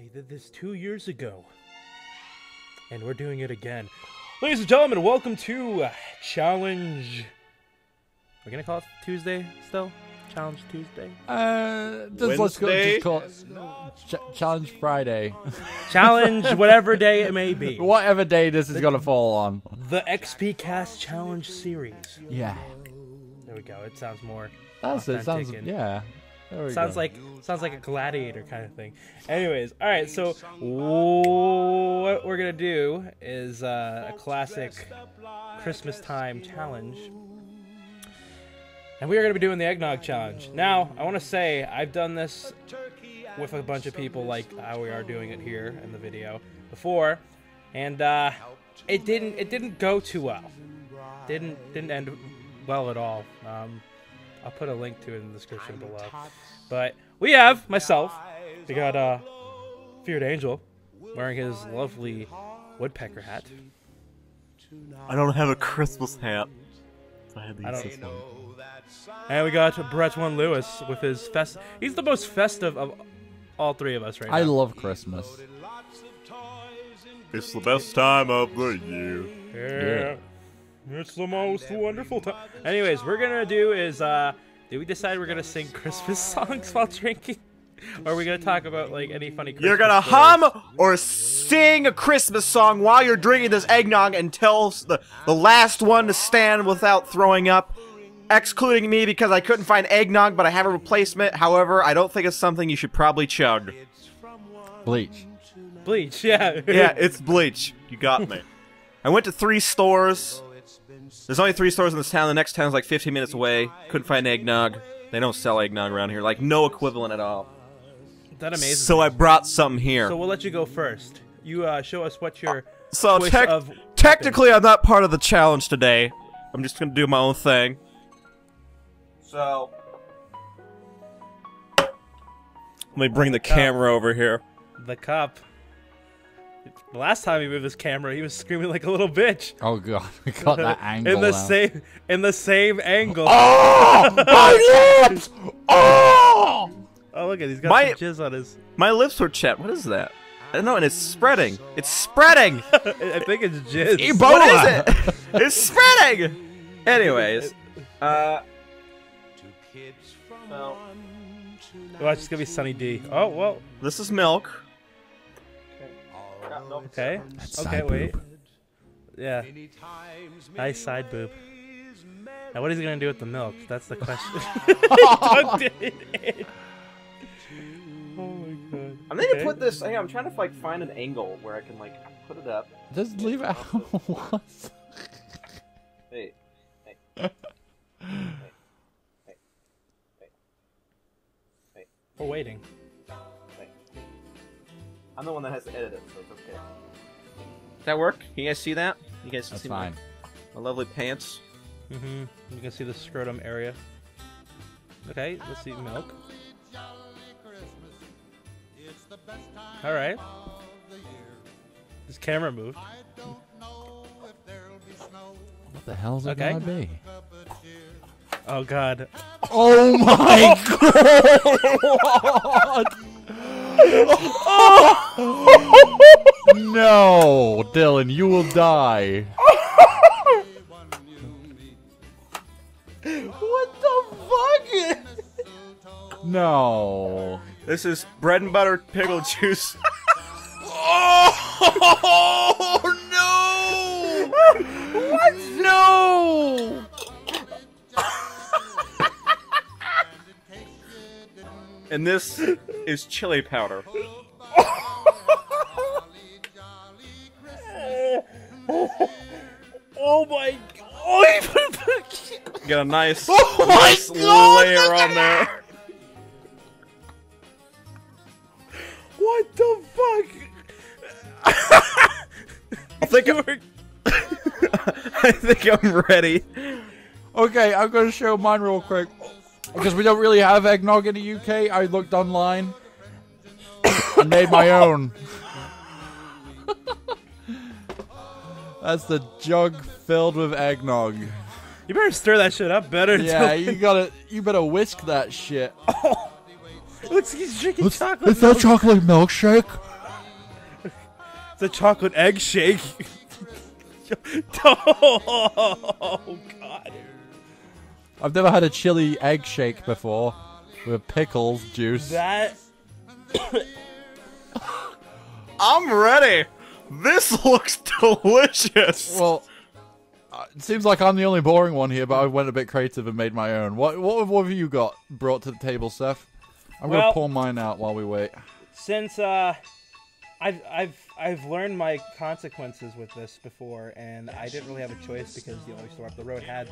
I did this two years ago. And we're doing it again. Ladies and gentlemen, welcome to uh, Challenge. We're gonna call it Tuesday still? Challenge Tuesday? Uh, just let's go. Wednesday? Just call it Ch- Challenge Friday. Challenge, whatever day it may be. Whatever day this is gonna fall on. The XP Cast Challenge Series. Yeah, There we go. It sounds more. that's it. Sounds Authentic and- yeah. Sounds go. like sounds like a gladiator kind of thing. Anyways, all right. So what we're gonna do is uh, a classic Christmas time challenge, and we are gonna be doing the eggnog challenge. Now, I want to say I've done this with a bunch of people, like how we are doing it here in the video before, and uh, it didn't it didn't go too well. Didn't didn't end well at all. Um, I'll put a link to it in the description below. But we have myself. We got uh, Feared Angel wearing his lovely woodpecker hat. I don't have a Christmas hat. I had to I don't- this one. And we got Brett One Lewis with his fest. He's the most festive of all three of us right now. I love Christmas. It's the best time of the year. yeah. It's the most wonderful time. Anyways, we're gonna do is uh, did we decide we're gonna sing Christmas songs while drinking? Or are we gonna talk about like any funny? Christmas You're gonna stories? hum or sing a Christmas song while you're drinking this eggnog until s- the, the last one to stand without throwing up. Excluding me because I couldn't find eggnog, but I have a replacement. However, I don't think it's something you should probably chug. Bleach. bleach. Yeah. Yeah, it's bleach. You got me. I went to three stores. There's only three stores in this town. The next town's like 15 minutes away. Couldn't find eggnog. They don't sell eggnog around here. Like, no equivalent at all. that amazes. So me. I brought something here. So we'll let you go first. You uh, show us what your So twist tec- of technically, I'm not part of the challenge today. I'm just gonna do my own thing. So let me bring the camera over here. the cup. The last time he moved his camera, he was screaming like a little bitch. Oh god, we got that angle in the now. same in the same angle. Oh, my lips! Oh, Oh, look at he's got My- some jizz on his. my lips were chapped. What is that? I don't know, and it's spreading. It's spreading. I think it's jizz. what is it? it's spreading. Anyways, uh, well, Watch, it's gonna be Sunny D. Oh well. this is milk. Okay. side Okay. Wait. boob. Yeah. Nice side boob. Now what is he gonna do with the milk? That's the question. Dunked it in. oh my god. I'm gonna put this. Hey, I'm trying to like find an angle where I can like put it up. Just leave it out. What? Hey, hey, hey, hey, hey, We're waiting. Hey. I'm the one that has to edit it, so it's okay. Does that work? Can you guys see that? You guys can That's see fine. My, my lovely pants. Mm-hmm. You can see the scrotum area. Okay, let's see milk. All right. This camera moved. What the hell's it Okay. gonna be? Oh god. Oh my god! no, Dylan, you will die. What the fuck? No. this is bread and butter pickle juice. Oh no! What? No! And this is chili powder. Oh my. Oh, he put the. Got a nice, Oh my nice God, layer look on there. What the fuck? I think I'm, I think I'm ready. Okay, I'm gonna show mine real quick. Because we don't really have eggnog in the UK, I looked online and made my own. That's the jug filled with eggnog. You better stir that shit up better. Yeah, Dylan. you gotta, you better whisk that shit. Looks he's drinking It's, chocolate. it's that chocolate milkshake. It's a chocolate egg shake. oh god. I've never had a chili egg shake before with pickles juice. That I'm ready. This looks delicious. Well, uh, it seems like I'm the only boring one here, but I went a bit creative and made my own. What what, what have you got brought to the table, Seth? I'm Well- gonna pour mine out while we wait. since uh I've I've I've learned my consequences with this before, and I didn't really have a choice because the only store up the road had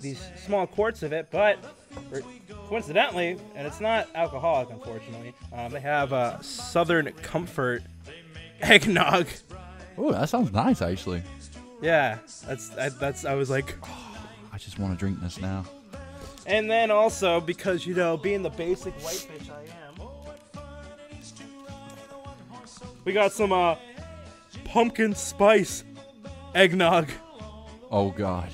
these small quarts of it. But coincidentally, and it's not alcoholic, unfortunately, um, they have uh, Southern Comfort eggnog. Oh, that sounds nice, actually. Yeah, that's I, that's I was like, I just want to drink this now. and then also because you know, being the basic white bitch I am, we got some uh pumpkin spice eggnog. Oh God.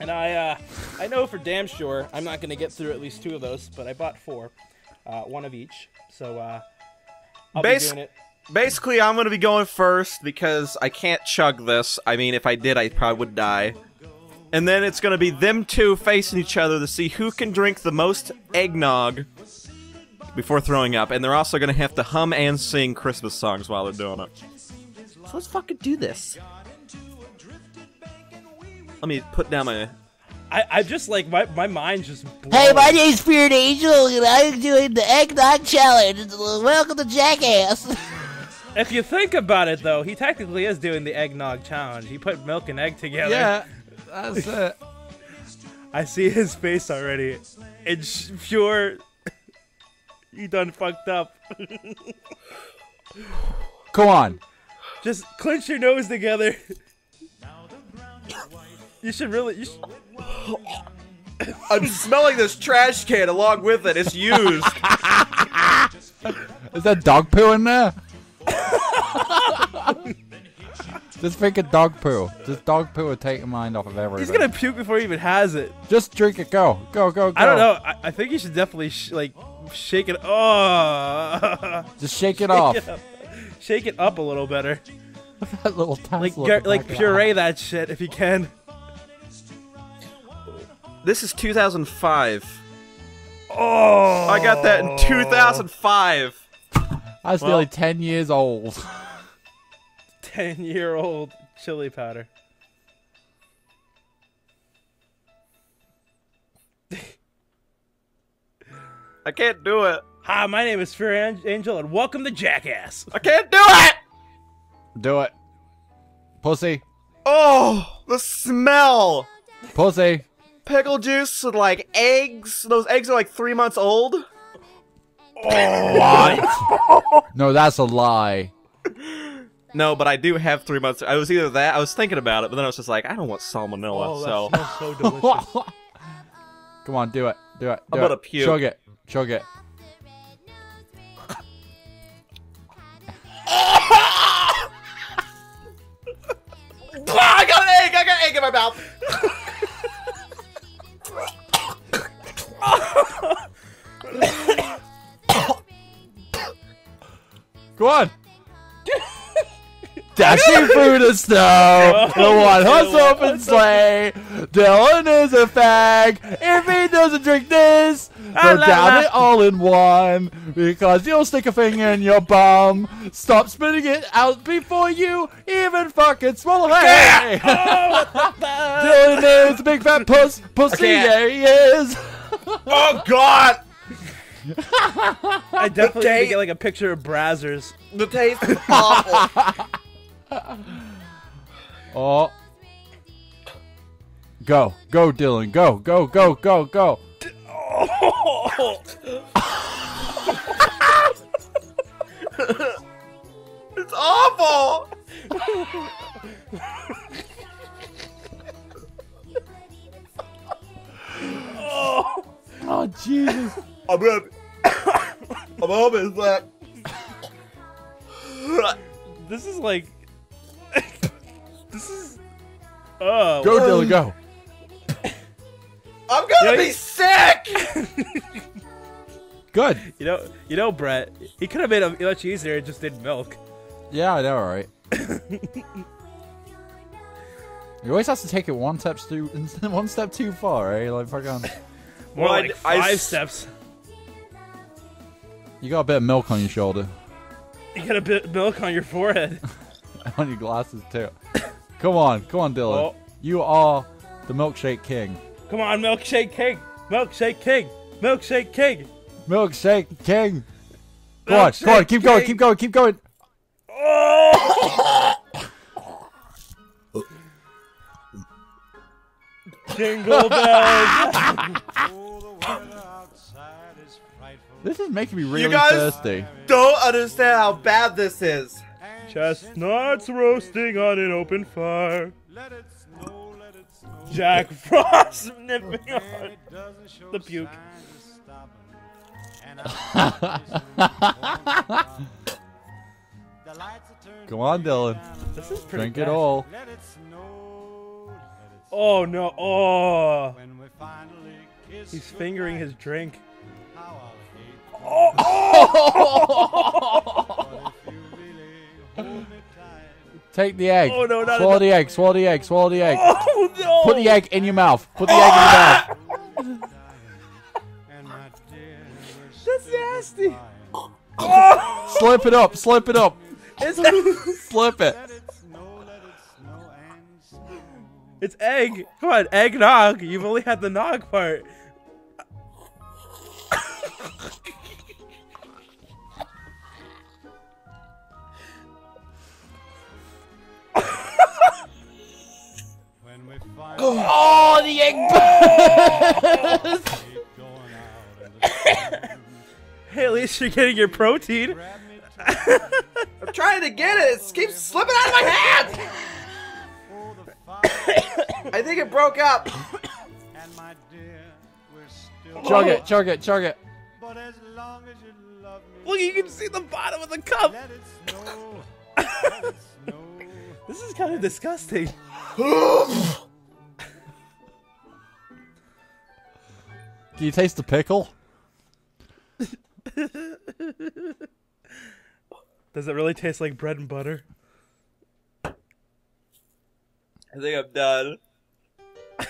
And I, uh, I know for damn sure I'm not gonna get through at least two of those, but I bought four, uh, one of each. So uh, I'll Bas- be doing it. Basically, I'm gonna be going first because I can't chug this. I mean, if I did, I probably would die. And then it's gonna be them two facing each other to see who can drink the most eggnog before throwing up. And they're also gonna have to hum and sing Christmas songs while they're doing it. So let's fucking do this. Let me put down my. I, I just like my my mind's just. Blown. Hey, my name's Spirit Angel, and I'm doing the Eggnog Challenge. Welcome to Jackass. If you think about it, though, he technically is doing the eggnog challenge. He put milk and egg together. Yeah, that's it. I see his face already. It's pure. He done fucked up. Come on. Just clench your nose together. You should really. You should, I'm smelling this trash can along with it. It's used. Is there dog poo in there? Just think of dog poo. Just dog poo will take your mind off of everything. he's gonna puke before he even has it. Just drink it. Go. Go, go, go. I don't know. I, I think you should definitely sh- like shake it. Oh, Just shake it off. Shake it up. Shake it up a little better. that little tassel. Like gar- like of the puree that shit if you can. this is 2005. Oh, I got that in 2005. eye. That's Well- nearly 10 years old. Ten year old chili powder. I can't do it. Hi, my name is Fear Angel, and welcome to Jackass. I can't do it. Do it. Pussy. Oh, the smell. Pussy. Pickle juice with like eggs. Those eggs are like three months old. What? No, that's a lie. No, but I do have three months. I was either that. I was thinking about it, but then I was just like, I don't want salmonella. Oh, so smells so delicious. Come on, do it. Do it. Do I'm it. gonna puke. Chug it. Chug it. I got an egg. I got an egg in my mouth. Go on. Dashing through the snow, the one horse open sleigh. Dylan is a fag. If he doesn't drink this, Ah, go la, down la. it all in one. Because you'll stick a finger in your bum. Stop spitting it out before you even fucking swallow. it. Hey! Dylan is a big fat puss. Pussy, can't. yeah, he is. Oh God, I definitely need to get like a picture of Brazzers. the taste is awful. Oh. Go. Go, Dylan. Go. Go, go, go, go. it's awful. Oh, Jesus. I'm gonna. I'm hoping that. This is like. this is. Oh. Go, Dylan, go. I'm gonna Yeah, be sick. Good. You know, you know, Brett. He could have made it much easier and just did milk. Yeah, I know, right? you always have to take it one step too, one step too far, right? Like fucking, More Well, like I five s- steps. you got a bit of milk on your shoulder, You got a bit of milk on your forehead. on your glasses too. Come on, come on, Dylan. Oh. You are the milkshake king. Come on, milkshake king, milkshake king, milkshake king. Milkshake king. Go on, go on, Milkshake keep going, keep going, keep going. Jingle bells. This is making me really guys- thirsty. Don't understand how bad this is. Chestnuts roasting on an open fire. Jack Frost nipping on the puke. Come on, Dylan. This is pretty Drink bad. it all. Oh no! Oh, he's fingering his drink. Take the egg. Oh, no, not swallow enough. the egg. Swallow the egg. Swallow the egg. Oh no! Put the egg in your mouth. Put the egg in your mouth. That's nasty. Slip it up. Slip it up. It's, Slip it. it's egg. Come on, eggnog. You've only had the nog part. Oh, the egg. Oh. Hey, at least you're getting your protein. I'm trying to get it. It keeps slipping out of my hands. I think it broke up. chug it. Chug it. Chug it. Look, you can see the bottom of the cup. This is kind of disgusting. Do you taste the pickle? Does it really taste like bread and butter? I think I'm done.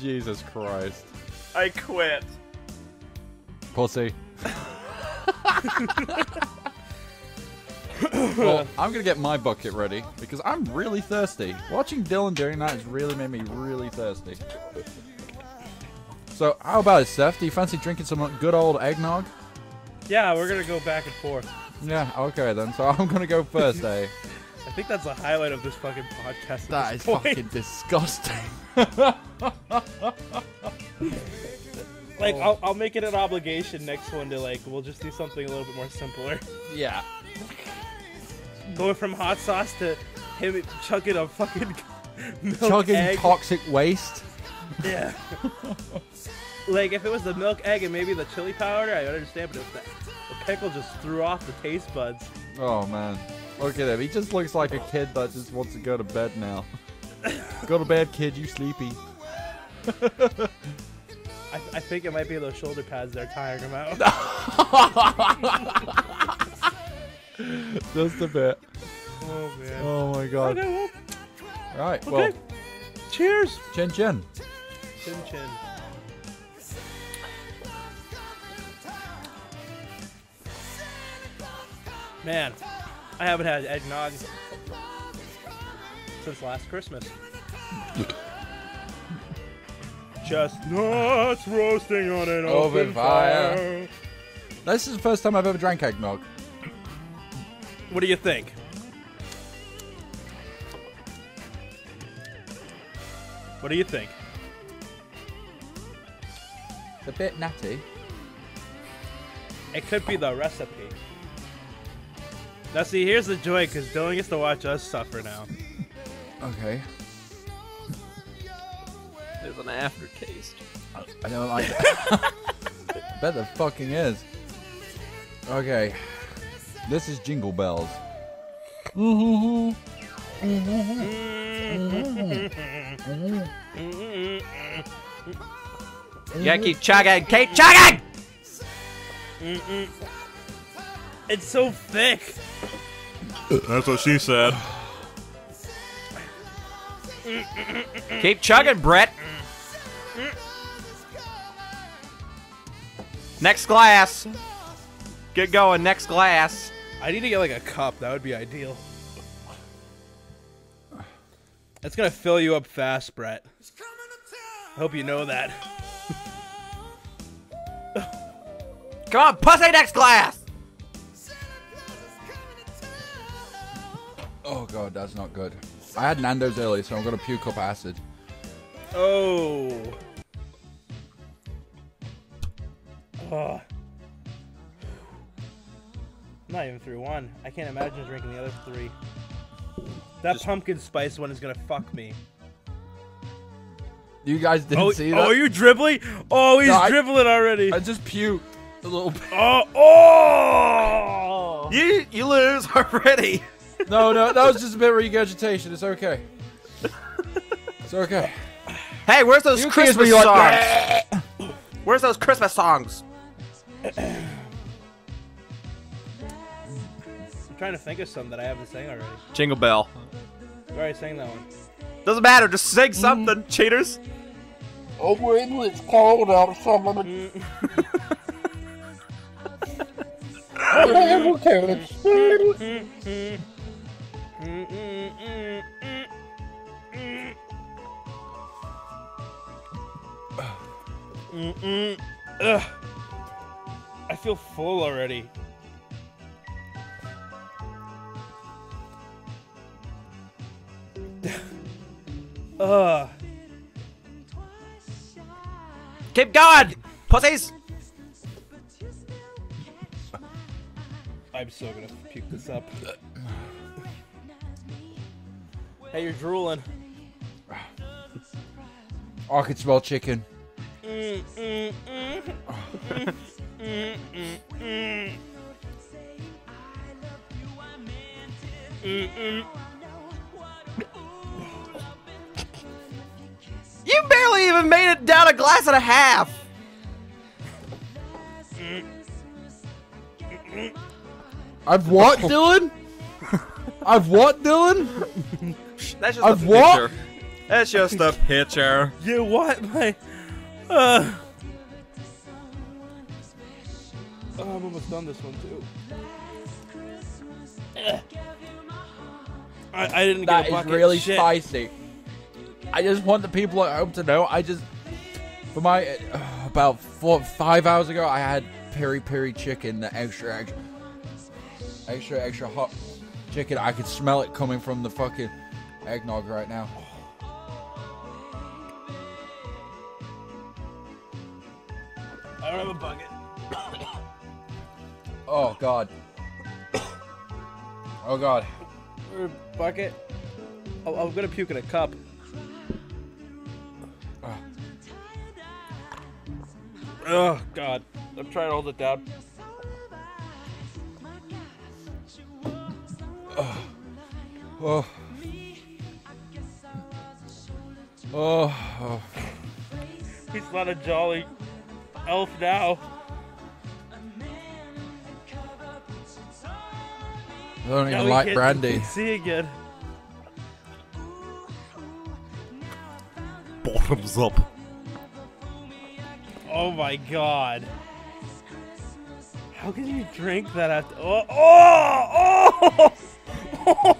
Jesus Christ. I quit. Pussy. well, I'm gonna get my bucket ready because I'm really thirsty. Watching Dylan doing that has really made me really thirsty. So, how about it, Seth? Do you fancy drinking some good old eggnog? Yeah, we're gonna go back and forth. Yeah, okay then. So I'm gonna go first, eh? I think that's the highlight of this fucking podcast. at That is point. fucking disgusting. Like, I'll, I'll make it an obligation next one to like, we'll just do something a little bit more simpler. yeah. Going from hot sauce to him chugging a fucking milk Chugging egg. toxic waste. Yeah. like if it was the milk egg and maybe the chili powder, I understand. But if the, the pickle just threw off the taste buds. Oh man. Look at him. He just looks like a kid that just wants to go to bed now. go to bed, kid. You sleepy. I, I think it might be those shoulder pads that are tiring him out. Just a bit. oh man. Oh my god. Well, Right. okay. Well, Cheers. chin chin. Chin chin. Man, I haven't had eggnog since last Christmas. Just Chestnuts roasting on an Open open, fire. fire. This is the first time I've ever drank eggnog. What do you think? What do you think? It's a bit natty. It could be the recipe. Now, see, here's the joy, because Dylan gets to watch us suffer now. Okay. There's an aftertaste. I don't like that. Bet the fucking is. Okay. This is Jingle Bells. You gotta keep chugging. Keep chugging! It's so thick. That's what she said. Keep chugging, Brett. Next glass. Get going, next glass. I need to get like a cup. That would be ideal. That's gonna fill you up fast, Brett. I hope you know that. Come on, pussy, next class! Oh god, that's not good. I had Nando's earlier, so I'm gonna puke up acid. Oh. Ugh. I'm not even through one. I can't imagine drinking the other three. That pumpkin spice one is gonna fuck me. You guys didn't Oh, see oh, that? are you dribbling? Oh, he's No, I- dribbling already. I just puked a little bit. oh, oh! You you lose already. No, no, that was just a bit of regurgitation. It's okay. It's okay. Hey, where's those You kids Christmas were songs? like, Where's those Christmas songs? I'm trying to think of some that I haven't sang already. Jingle Bell. I already sang that one. Doesn't matter, just sing something, mm. cheaters. Oh, when it's cold outside. Mm-mm. Ugh. I feel full already. Ugh. Keep going, pussies. I'm so gonna puke this up. hey, you're drooling. Oh, I can smell chicken. Mm, mm, mm. Mm, mm, mm. Mm, mm. You barely even made it down a glass and a half. I've what, Dylan? I've what, Dylan? That's just Of a what? picture. That's just a picture. You what? My. Uh. Oh, I'm almost done this one too. Ugh. I, I didn't That get a is really Shit. spicy. I just want the people at home to know. I just, for my uh, about four, five hours ago, I had peri peri chicken, the extra, extra, extra, extra hot chicken. I can smell it coming from the fucking eggnog right now. I don't have a bucket. Oh god. Oh god. A bucket. Oh, I'm gonna puke in a cup. Oh God! I'm trying to hold it down. Oh. Oh. oh. He's not a jolly elf now. I don't Now even like can't- brandy. can't See again. Bottoms up. Oh my God! How can you drink that after? Oh! Oh! Oh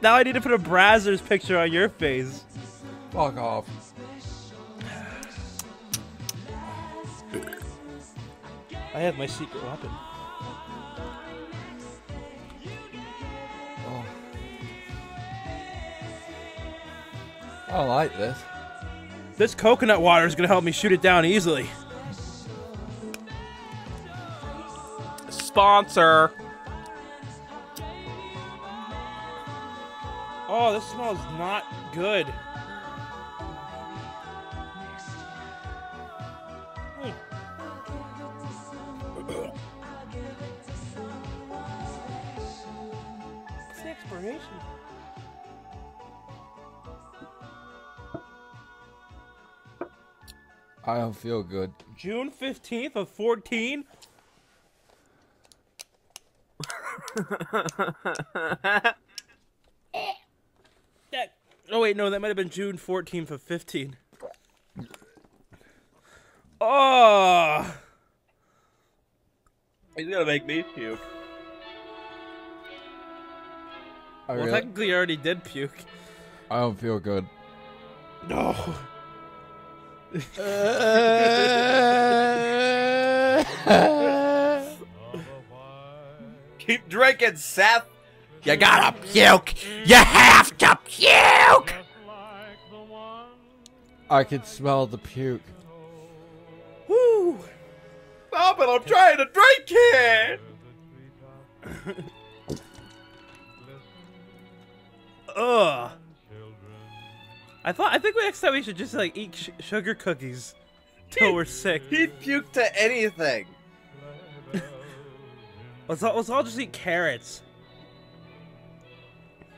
Now I need to put a Brazzers picture on your face. Fuck off. I have my secret weapon. Oh. I like this. This coconut water is gonna help me shoot it down easily. Sponsor. Oh, this smells not good. Hmm. The expiration? I don't feel good. June 15th of 14? That- oh, wait, no, that might have been June 14th of 15. Oh! He's gonna make me puke. I, Well, really- technically, you already did puke. I don't feel good. No. Keep drinking, Seth. You gotta puke. You have to puke. I can smell the puke. Woo! Stop it! I'm trying to drink it. Ugh. I thought. I think next time we should just like eat sh- sugar cookies till we're sick. He'd puke to anything. Let's all, let's all just eat carrots.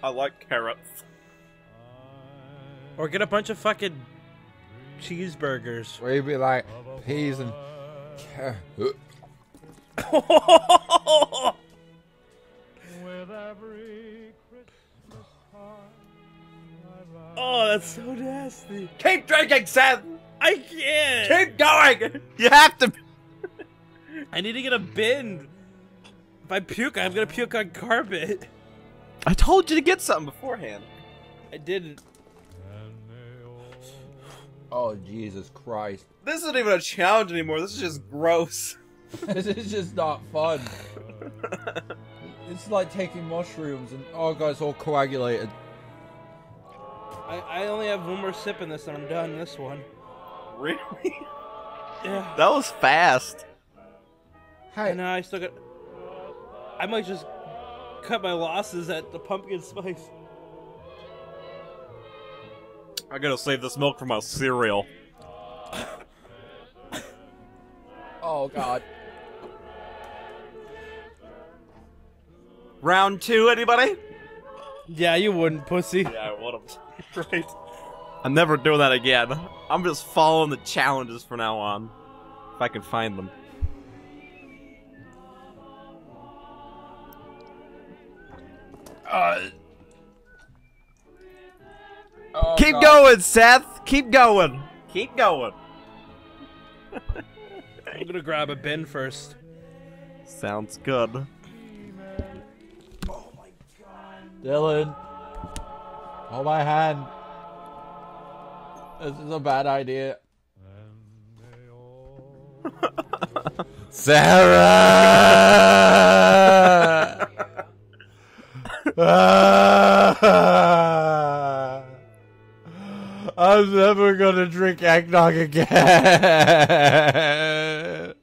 I like carrots. Or get a bunch of fucking cheeseburgers. Where you'd be like, peas and. car- oh, that's so nasty. Keep drinking, Seth. I can't. Keep going. You have to. I need to get a bin. If I puke, I'm gonna puke on carpet. I told you to get something beforehand. I didn't. Oh, Jesus Christ. This isn't even a challenge anymore. This is just gross. this is just not fun. it's like taking mushrooms and, oh, God, it's all coagulated. I, I only have one more sip in this and I'm done this one. Really? Yeah. That was fast. Hey, And now I still got. I might just cut my losses at the pumpkin spice. I gotta save this milk for my cereal. oh, God. Round two, anybody? Yeah, you wouldn't, pussy. Yeah, I would have. right. I'm never doing that again. I'm just following the challenges from now on. If I can find them. Uh, oh, Keep God. going, Seth. Keep going. Keep going. I'm gonna grab a bin first. Sounds good. Oh my God. Dylan. Hold my hand. This is a bad idea. Sarah! I'm never gonna drink eggnog again.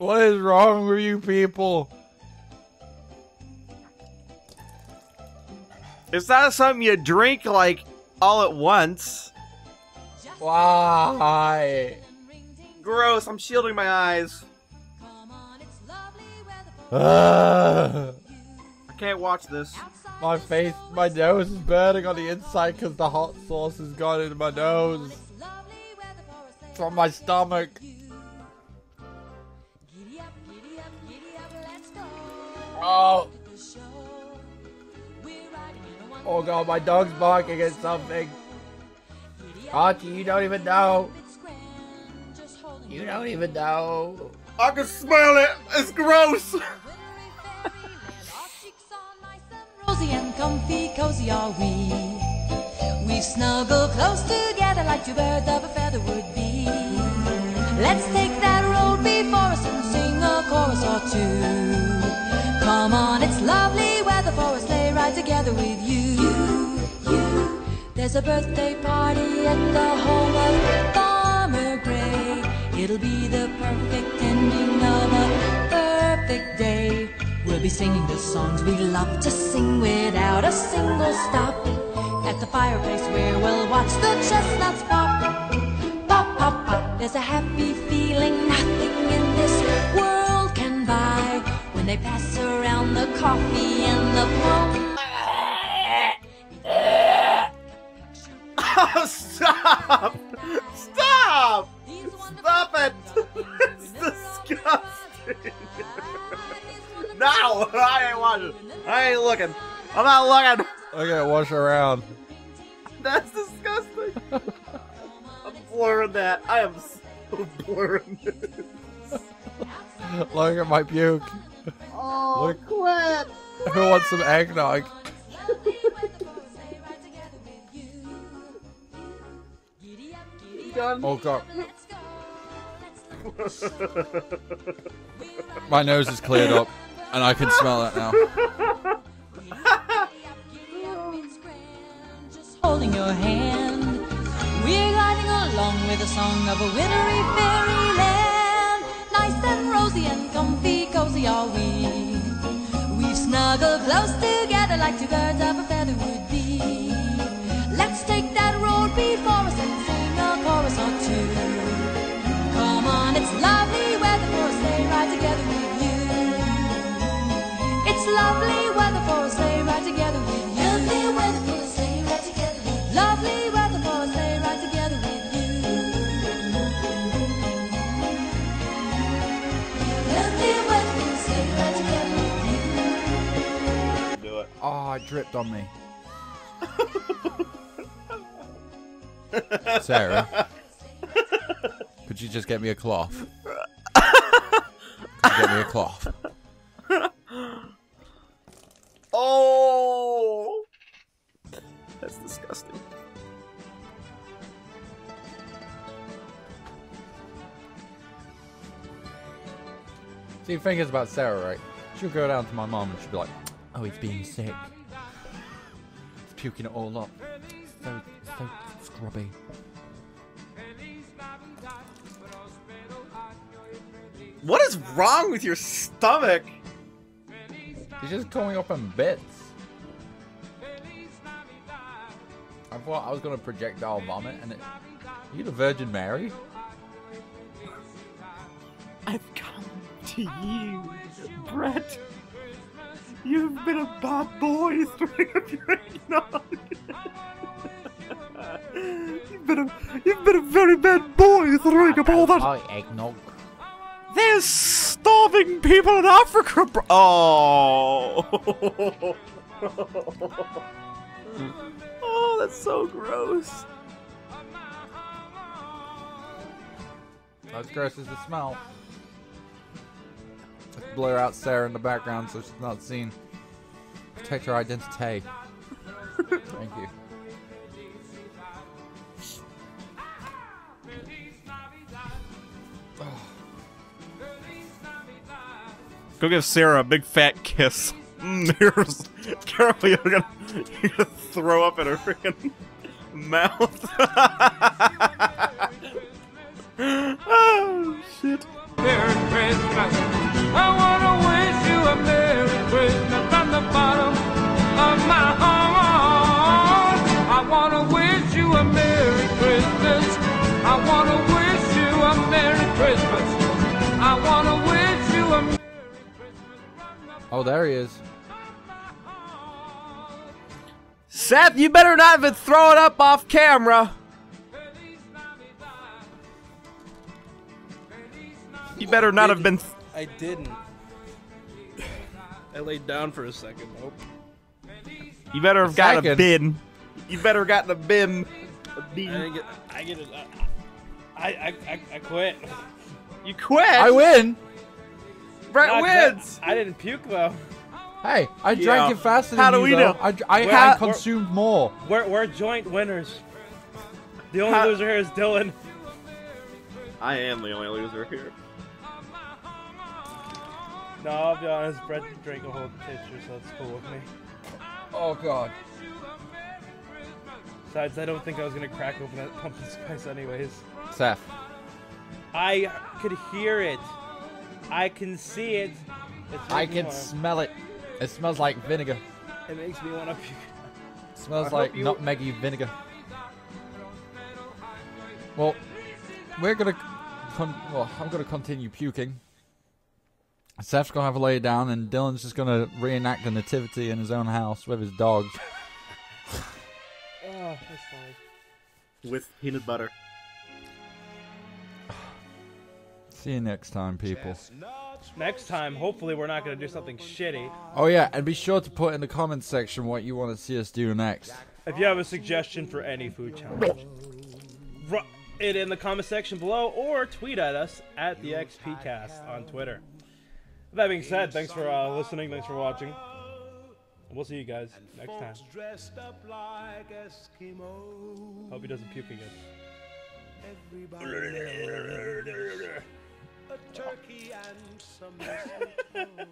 What is wrong with you people? Is that something you drink like all at once? Why? Gross. I'm shielding my eyes. I can't watch this. my face, my nose is burning on the inside because the hot sauce has gone into my nose from my stomach. Oh, oh god, my dog's barking at something. Auntie, you don't even know. You don't even know. I can smell it. It's gross. cozy are we. We snuggle close together like two birds of a feather would be. Let's take that road before us and sing a chorus or two. Come on, it's lovely weather for a sleigh ride together with you. You, you. There's a birthday party at the home of Farmer Gray. It'll be the perfect ending of a perfect day. We'll be singing the songs we love to sing without a single stop. At the fireplace where we'll watch the chestnuts pop. Pop, pop, pop. There's a happy feeling nothing in this world can buy. When they pass around the coffee and the plum. Looking. I'm not looking. Okay, wash around. That's disgusting. I'm blurring that. I am so blurring this. Look at my puke. Oh, Look. quit. Who wants some eggnog? Done. Oh god. My nose is cleared up, and I can smell it now. Holding your hand. We're gliding along with a song of a wintry fairyland. Nice and rosy and comfy, cozy are we. We've snuggled close together like two birds of a feather would be. Let's take that road before us and sing a chorus or two. Come on, it's lovely weather for a sleigh ride together with you. It's lovely together with you. Lovely weather for a sleigh ride together with you. Lovely weather for a sleigh ride together with you. Lovely weather for a sleigh ride together with you. Do it. Ah, oh, it dripped on me. Sarah, could you just get me a cloth? Get me a cloth? Oh, that's disgusting. See, the thing is about Sarah, right? She'll go down to my mom and she'll be like, "Oh, he's being sick. He's puking it all up. So, so scrubby." What is wrong with your stomach? He's just coming up in bits. I thought I was gonna projectile vomit, and it. Are you the Virgin Mary? I've come to you, Brett. You've been a bad boy throwing up your eggnog. you've been a you've been a very bad boy throwing up all that. Oh, eggnog. There's starving people in Africa. Bro- oh. oh, that's so gross. Not as gross as the smell. Let's blur out Sarah in the background so she's not seen. Protect her identity. Thank you. Go give Sarah a big fat kiss. Mm, Careful, you're gonna, you're gonna throw up in her freaking mouth. Oh, there he is. Seth, you better not have been throwing up off camera. You better not have been. Th- I didn't. I laid down for a second. Nope. you better have gotten a bin. You better have gotten a bin. A I bin. didn't get. I get it. I, I, I, I quit. You quit. I win! Brett Not 'cause wins. I, I didn't puke though. Hey, I Yeah. drank it faster than How do you, we though. know? I, I We're- had we're- consumed more. We're, we're joint winners. The only How- loser here is Dylan. I am the only loser here. No, I'll be honest. Brett drank a whole pitcher, so it's cool with me. Oh, God. Besides, I don't think I was gonna crack open that pumpkin spice anyways. Seth. I could hear it. I can see it. I can wanna- smell it. It smells like vinegar. It makes me want to puke. smells I like you- nutmeggy vinegar. Well, we're gonna. Con- well, I'm gonna continue puking. Seth's gonna have a lay down, and Dylan's just gonna reenact the nativity in his own house with his dog. Oh, that's fine. With peanut butter. See you next time, people. next time, hopefully, we're not going to do something shitty. Oh yeah, and be sure to put in the comments section what you want to see us do next. If you have a suggestion for any food challenge, write it in the comment section below or tweet at us at the XPcast on Twitter. That being said, thanks for uh, listening. Thanks for watching. We'll see you guys next time. dressed up like Eskimos. Hope he doesn't puke again. A turkey and some mistletoe.